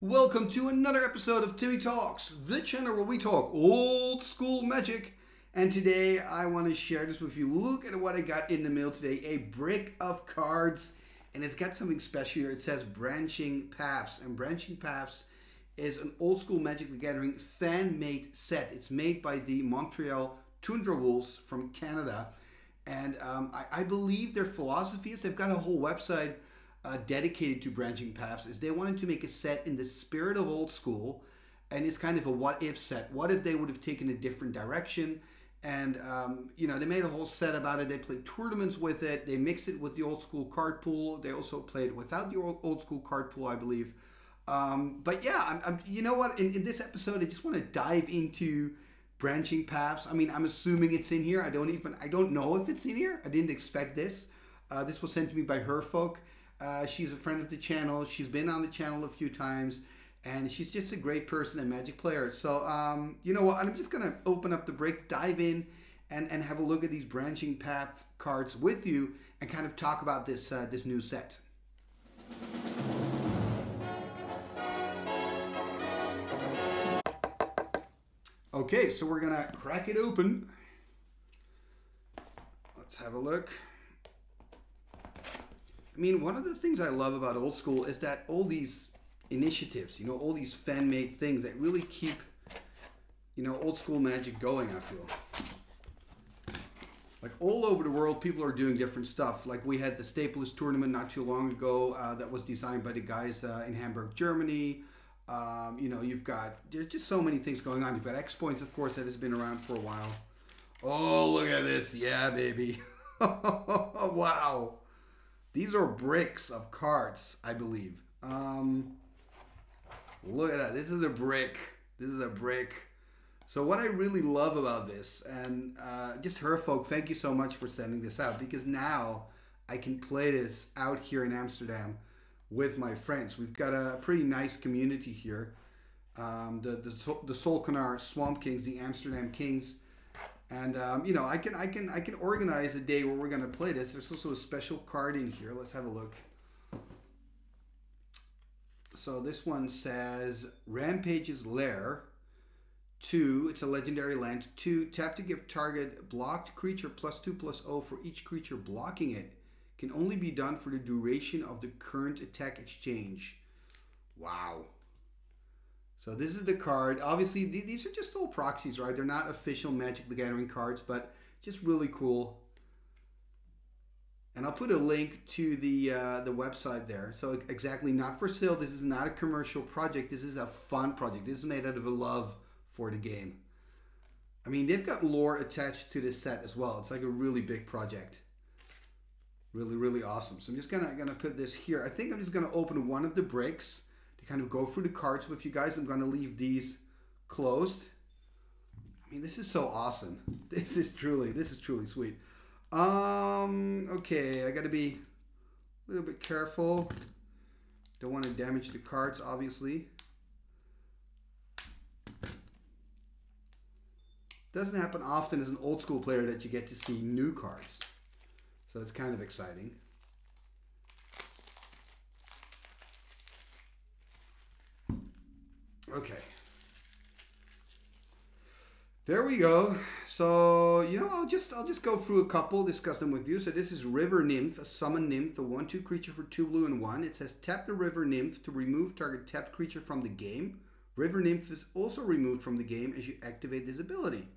Welcome to another episode of Timmy Talks, the channel where we talk old school magic. And today I want to share this with you. Look at what I got in the mail today a brick of cards. And it's got something special here. It says Branching Paths. And Branching Paths is an old school Magic the Gathering fan made set. It's made by the Montreal Tundra Wolves from Canada. And um, I, I believe their philosophy is they've got a whole website uh, dedicated to branching paths is they wanted to make a set in the spirit of old school and it's kind of a what if set. What if they would have taken a different direction? And um, you know they made a whole set about it. They played tournaments with it. They mixed it with the old school card pool. They also played without the old, school card pool i believe. Um, but yeah I'm, I'm, you know what? In, in this episode i just want to dive into branching paths. I mean i'm assuming it's in here. I don't even i don't know if it's in here. I didn't expect this. Uh, this was sent to me by her folk uh, she's a friend of the channel. She's been on the channel a few times, and she's just a great person and magic player. So, um, you know what? I'm just gonna open up the break, dive in, and and have a look at these branching path cards with you, and kind of talk about this uh, this new set. Okay, so we're gonna crack it open. Let's have a look. I mean, one of the things I love about old school is that all these initiatives, you know, all these fan made things that really keep, you know, old school magic going, I feel. Like all over the world, people are doing different stuff. Like we had the Staples tournament not too long ago uh, that was designed by the guys uh, in Hamburg, Germany. Um, you know, you've got, there's just so many things going on. You've got X Points, of course, that has been around for a while. Oh, look at this. Yeah, baby. wow. These are bricks of cards, I believe. Um, look at that. This is a brick. This is a brick. So what I really love about this, and uh, just her folk, thank you so much for sending this out because now I can play this out here in Amsterdam with my friends. We've got a pretty nice community here. Um, the the the Solkenaar Swamp Kings, the Amsterdam Kings and um, you know, I can I can I can organize a day where we're gonna play this. There's also a special card in here. Let's have a look. So this one says Rampage's Lair. Two, it's a legendary land. Two, tap to give target blocked creature plus two plus O for each creature blocking it. Can only be done for the duration of the current attack exchange. Wow. So this is the card. Obviously, these are just all proxies, right? They're not official Magic the Gathering cards, but just really cool. And I'll put a link to the uh, the website there. So exactly, not for sale. This is not a commercial project. This is a fun project. This is made out of a love for the game. I mean, they've got lore attached to this set as well. It's like a really big project. Really, really awesome. So I'm just gonna gonna put this here. I think I'm just gonna open one of the bricks kind of go through the cards with you guys. I'm going to leave these closed. I mean, this is so awesome. This is truly, this is truly sweet. Um, okay, I got to be a little bit careful. Don't want to damage the cards, obviously. Doesn't happen often as an old school player that you get to see new cards. So it's kind of exciting. Okay. There we go. So, you know, I'll just I'll just go through a couple, discuss them with you. So this is River Nymph, a summon nymph, a 1-2 creature for 2 blue and 1. It says tap the River Nymph to remove target tapped creature from the game. River Nymph is also removed from the game as you activate this ability.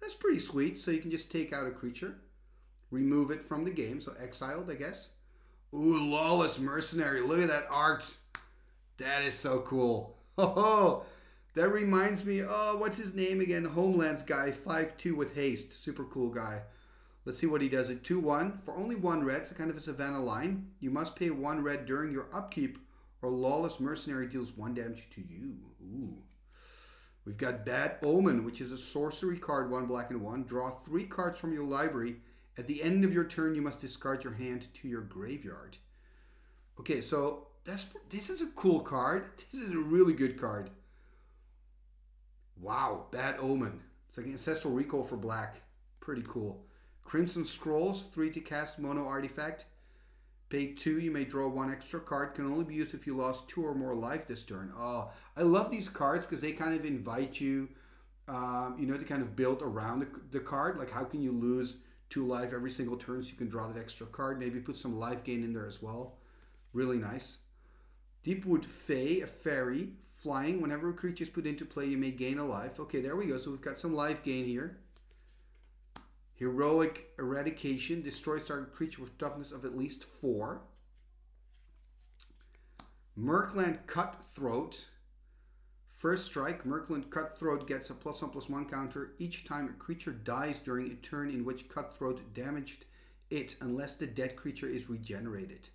That's pretty sweet. So you can just take out a creature, remove it from the game, so exiled, I guess. Ooh, Lawless Mercenary. Look at that art. That is so cool. Oh, that reminds me. Oh, what's his name again? Homelands guy, five two with haste. Super cool guy. Let's see what he does. At 2 1 for only one red, so kind of a Savannah Lion. You must pay one red during your upkeep, or Lawless Mercenary deals one damage to you. Ooh. We've got Bad Omen, which is a sorcery card, one black and one. Draw three cards from your library. At the end of your turn, you must discard your hand to your graveyard. Okay, so this is a cool card. This is a really good card. Wow, Bad Omen. It's like Ancestral Recall for black. Pretty cool. Crimson Scrolls, 3 to cast mono artifact. Pay two, you may draw one extra card. Can only be used if you lost two or more life this turn. Oh, I love these cards because they kind of invite you, um, you know, to kind of build around the, the card. Like, how can you lose two life every single turn so you can draw that extra card? Maybe put some life gain in there as well. Really nice. Deepwood Fae, a fairy, flying. Whenever a creature is put into play, you may gain a life. Okay, there we go. So we've got some life gain here. Heroic Eradication destroys target creature with toughness of at least four. Merkland Cutthroat. First strike, Merkland Cutthroat gets a plus one plus one counter each time a creature dies during a turn in which Cutthroat damaged it, unless the dead creature is regenerated.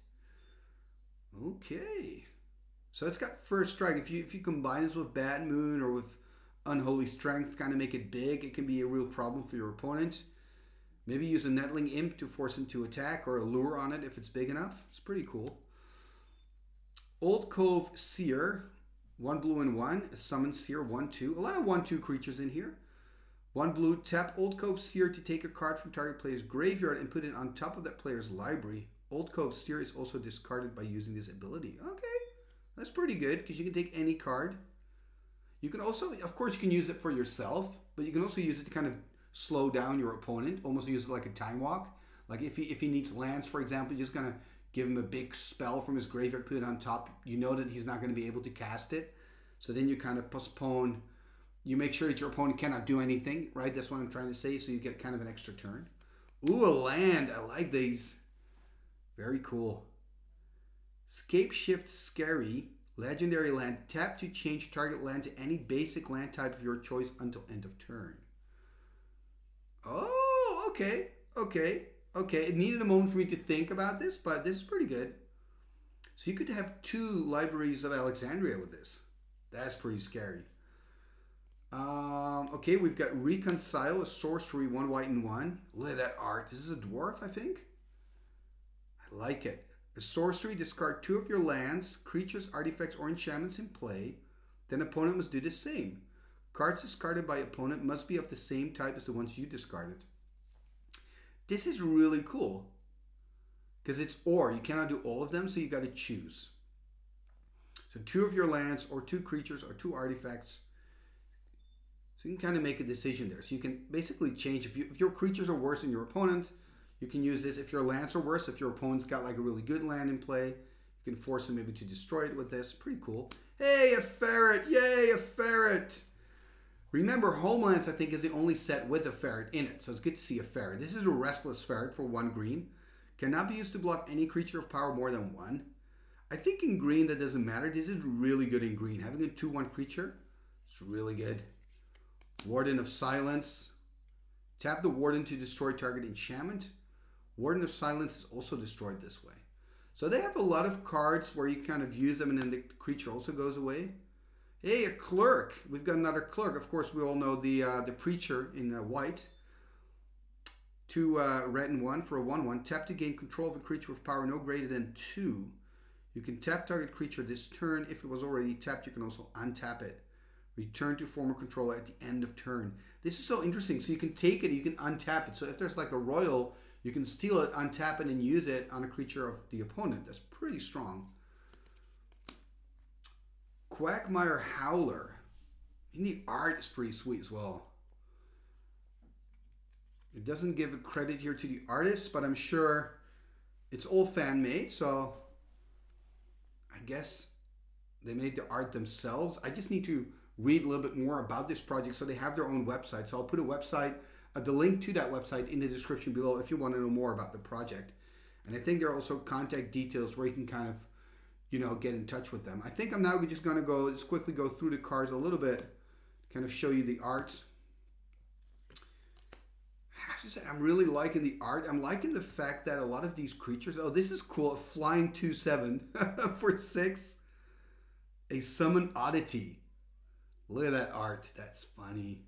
Okay. So it's got first strike. If you if you combine this with Bad Moon or with Unholy Strength, kind of make it big, it can be a real problem for your opponent. Maybe use a Nettling Imp to force him to attack or a lure on it if it's big enough. It's pretty cool. Old Cove Seer, one blue and one. Summon Seer, one, two. A lot of one, two creatures in here. One blue, tap Old Cove Seer to take a card from target player's graveyard and put it on top of that player's library. Old Cove Seer is also discarded by using this ability. Okay, that's pretty good because you can take any card. You can also, of course, you can use it for yourself, but you can also use it to kind of slow down your opponent, almost use it like a time walk. Like if he if he needs lands, for example, you're just gonna give him a big spell from his graveyard, put it on top. You know that he's not gonna be able to cast it. So then you kind of postpone you make sure that your opponent cannot do anything, right? That's what I'm trying to say. So you get kind of an extra turn. Ooh, a land. I like these. Very cool. Scape Shift Scary. Legendary land. Tap to change target land to any basic land type of your choice until end of turn. Oh, okay, okay, okay. It needed a moment for me to think about this, but this is pretty good. So you could have two libraries of Alexandria with this. That's pretty scary. Um, okay, we've got Reconcile, a sorcery, one white and one. Look at that art. This is a dwarf, I think. I like it. A sorcery, discard two of your lands, creatures, artifacts, or enchantments in play. Then opponent must do the same. Cards discarded by opponent must be of the same type as the ones you discarded. This is really cool because it's or. You cannot do all of them, so you got to choose. So two of your lands or two creatures or two artifacts. So you can kind of make a decision there. So you can basically change if, you, if your creatures are worse than your opponent, you can use this. If your lands are worse, if your opponent's got like a really good land in play, you can force them maybe to destroy it with this. Pretty cool. Hey, a ferret! Yay, a ferret! Remember, Homelands, I think, is the only set with a ferret in it, so it's good to see a ferret. This is a Restless Ferret for one green. Cannot be used to block any creature of power more than one. I think in green that doesn't matter. This is really good in green. Having a 2-1 creature, it's really good. Warden of Silence. Tap the Warden to destroy target enchantment. Warden of Silence is also destroyed this way. So they have a lot of cards where you kind of use them and then the creature also goes away. Hey, a clerk. We've got another clerk. Of course, we all know the uh, the preacher in uh, white. Two uh, red and one for a 1 1. Tap to gain control of a creature with power no greater than 2. You can tap target creature this turn. If it was already tapped, you can also untap it. Return to former controller at the end of turn. This is so interesting. So you can take it, you can untap it. So if there's like a royal, you can steal it, untap it, and use it on a creature of the opponent. That's pretty strong. Quagmire Howler. And the art is pretty sweet as well. It doesn't give a credit here to the artist, but I'm sure it's all fan made, so I guess they made the art themselves. I just need to read a little bit more about this project. So they have their own website. So I'll put a website, Uh, the link to that website in the description below if you want to know more about the project. And I think there are also contact details where you can kind of you know, get in touch with them. I think I'm now just going to go, just quickly go through the cards a little bit, kind of show you the art. I have to say, I'm really liking the art. I'm liking the fact that a lot of these creatures, oh, this is cool, a flying 2-7 for 6. A summon oddity. Look at that art. That's funny.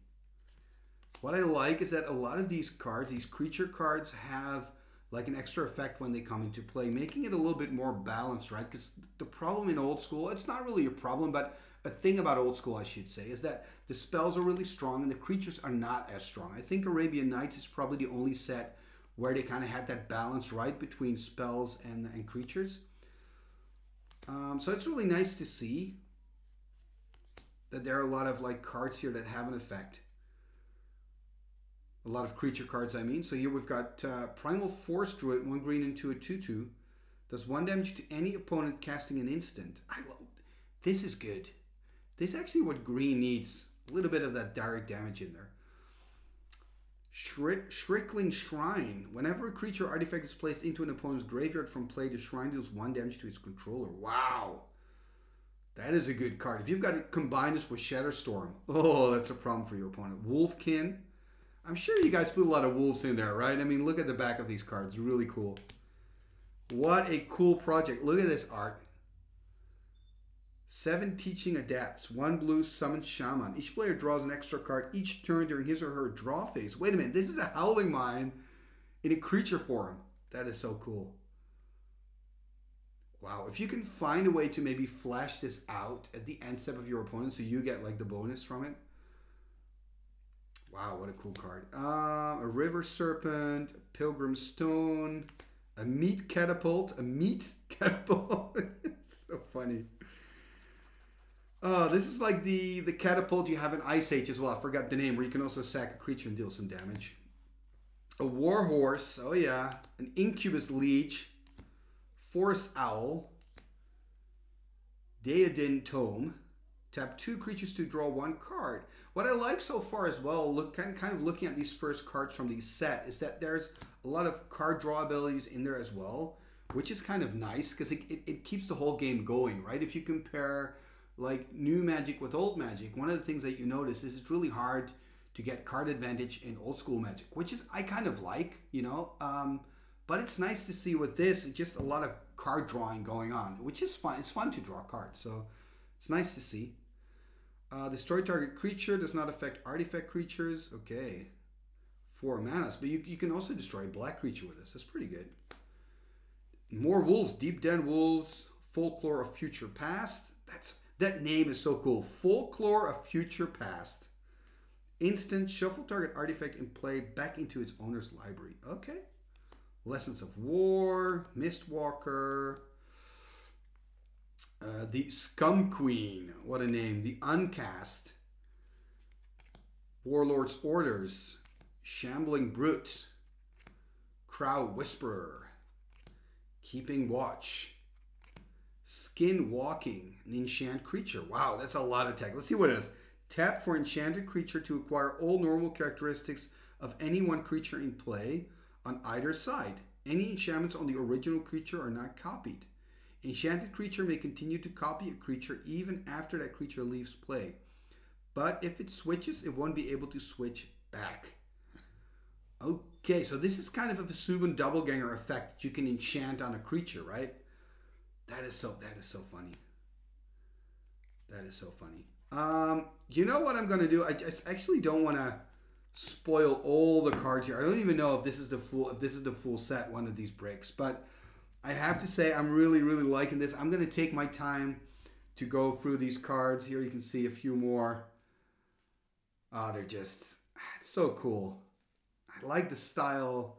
What I like is that a lot of these cards, these creature cards, have like an extra effect when they come into play, making it a little bit more balanced, right? Because the problem in old school, it's not really a problem, but a thing about old school, I should say, is that the spells are really strong and the creatures are not as strong. I think Arabian Nights is probably the only set where they kind of had that balance right between spells and, and creatures. Um, so it's really nice to see that there are a lot of like cards here that have an effect. A lot of creature cards, I mean. So here we've got uh, Primal Force Druid, one green into a 2-2. Does one damage to any opponent casting an instant. I love This is good. This is actually what green needs. A little bit of that direct damage in there. Shriek, Shriekling Shrine. Whenever a creature artifact is placed into an opponent's graveyard from play, the shrine deals one damage to its controller. Wow. That is a good card. If you've got to combine this with Shatterstorm, oh, that's a problem for your opponent. Wolfkin. I'm sure you guys put a lot of wolves in there, right? I mean, look at the back of these cards. Really cool. What a cool project. Look at this art. Seven teaching adepts, one blue summon shaman. Each player draws an extra card each turn during his or her draw phase. Wait a minute, this is a howling mine in a creature form. That is so cool. Wow, if you can find a way to maybe flash this out at the end step of your opponent so you get like the bonus from it. Wow, what a cool card. Uh, a river serpent, a pilgrim stone, a meat catapult, a meat catapult. so funny. Oh, this is like the, the catapult you have in Ice Age as well. I forgot the name, where you can also sack a creature and deal some damage. A warhorse, oh yeah. An incubus leech. Forest owl. Daedin tome. Tap two creatures to draw one card. What I like so far as well, look kind of looking at these first cards from the set, is that there's a lot of card draw abilities in there as well, which is kind of nice because it, it, it keeps the whole game going, right? If you compare like new magic with old magic, one of the things that you notice is it's really hard to get card advantage in old school magic, which is I kind of like, you know. Um, but it's nice to see with this, just a lot of card drawing going on, which is fun. It's fun to draw cards, so it's nice to see. Uh, destroy target creature does not affect artifact creatures. Okay, four manas, but you, you can also destroy black creature with this. That's pretty good. More wolves, deep den wolves, folklore of future past. That's that name is so cool. Folklore of Future Past. Instant shuffle target artifact in play back into its owner's library. Okay. Lessons of War, Mistwalker, uh, the Scum Queen. What a name. The Uncast. Warlord's Orders, Shambling Brute, Crow Whisperer, Keeping Watch, Skin Walking, an enchant creature. Wow, that's a lot of tech. Let's see what it is. Tap for enchanted creature to acquire all normal characteristics of any one creature in play on either side. Any enchantments on the original creature are not copied. Enchanted creature may continue to copy a creature even after that creature leaves play. But if it switches, it won't be able to switch back. Okay, so this is kind of a Vesuvan Doppelganger effect you can enchant on a creature, right? That is so that is so funny. That is so funny. Um, you know what I'm gonna do? I just actually don't want to spoil all the cards here. I don't even know if this is the full if this is the full set one of these breaks, but I have to say I'm really really liking this. I'm gonna take my time to go through these cards. Here you can see a few more. Oh, they're just so cool. I like the style.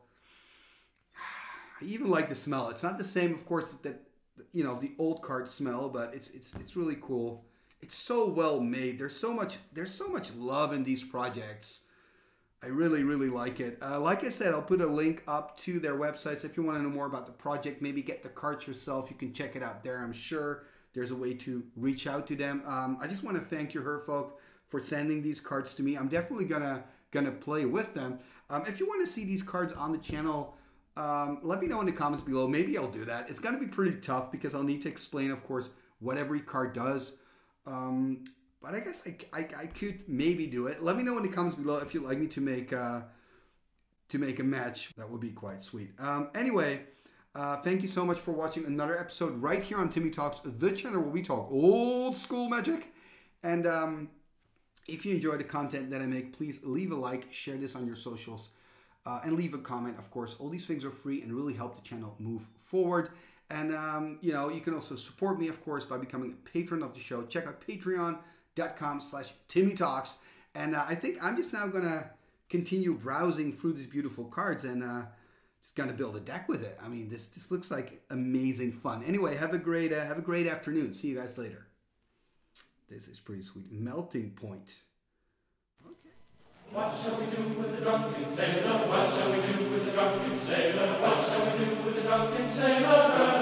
I even like the smell. It's not the same, of course, that you know the old card smell, but it's it's it's really cool. It's so well made. There's so much there's so much love in these projects. I really really like it. Uh, like I said, I'll put a link up to their websites if you want to know more about the project. Maybe get the cards yourself. You can check it out there. I'm sure there's a way to reach out to them. Um, I just want to thank you, Herfolk, for sending these cards to me. I'm definitely gonna gonna play with them. Um, if you want to see these cards on the channel um, let me know in the comments below. Maybe I'll do that. It's going to be pretty tough because I'll need to explain, of course, what every card does. Um, but I guess I, I, I, could maybe do it. Let me know in the comments below if you'd like me to make uh, to make a match. That would be quite sweet. Um, anyway, uh, thank you so much for watching another episode right here on Timmy Talks, the channel where we talk old school magic. And um, if you enjoy the content that I make, please leave a like, share this on your socials uh, and leave a comment. Of course, all these things are free and really help the channel move forward. And, um, you know, you can also support me, of course, by becoming a patron of the show. Check out youtube.com slash Timmy Talks. And uh, I think I'm just now going to continue browsing through these beautiful cards and uh, just going to build a deck with it. I mean, this this looks like amazing fun. Anyway, have a great uh, have a great afternoon. See you guys later. This is pretty sweet. Melting Point. What shall we do with the drunken sailor? What shall we do with the drunken sailor? What shall we do with the drunken sailor?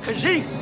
gezien.